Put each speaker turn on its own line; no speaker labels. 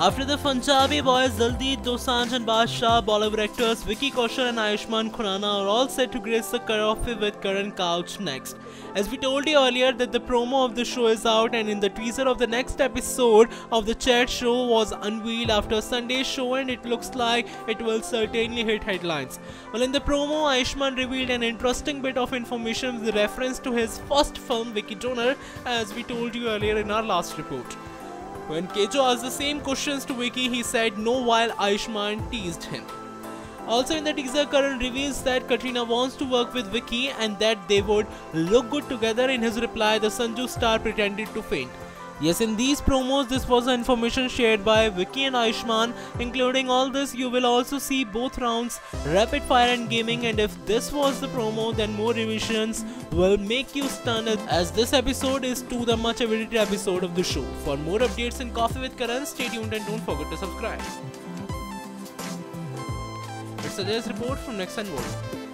After the Punjabi boys Diljit Dosanjh and Badshah, Bollywood actors Vicky Kaushal and Ayushmann Khurrana are all set to grace the Koffee with Karan Couch next. As we told you earlier that the promo of the show is out and in the teaser of the next episode of the chat show was unveiled after Sunday's show and it looks like it will certainly hit headlines. Well in the promo Ayushmann revealed an interesting bit of information with reference to his first film Vicky Donor as we told you earlier in our last report. When KJo asked the same questions to Vicky, he said no while Ayushmann teased him. Also in the teaser, Karan reveals that Katrina wants to work with Vicky and that they would look good together. In his reply, the Sanju star pretended to faint. Yes, in these promos, this was the information shared by Vicky and Ayushmann. Including all this, you will also see both rounds, rapid fire and gaming. And if this was the promo, then more revisions will make you stunned as this episode is to the much awaited episode of the show. For more updates in Koffee with Karan, stay tuned and don't forget to subscribe. It's a report from Next9World.